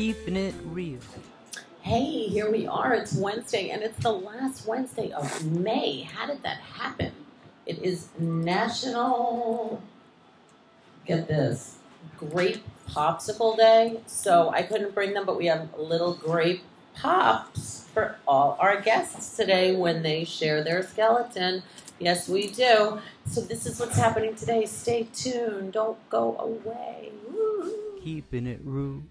keeping it real. Hey, here we are. It's Wednesday, and it's the last Wednesday of May. How did that happen? It is National, get this, Grape Popsicle Day. So I couldn't bring them, but we have little grape pops for all our guests today when they share their skeleton. Yes, we do. So this is what's happening today. Stay tuned. Don't go away. Woo. Keeping it rude.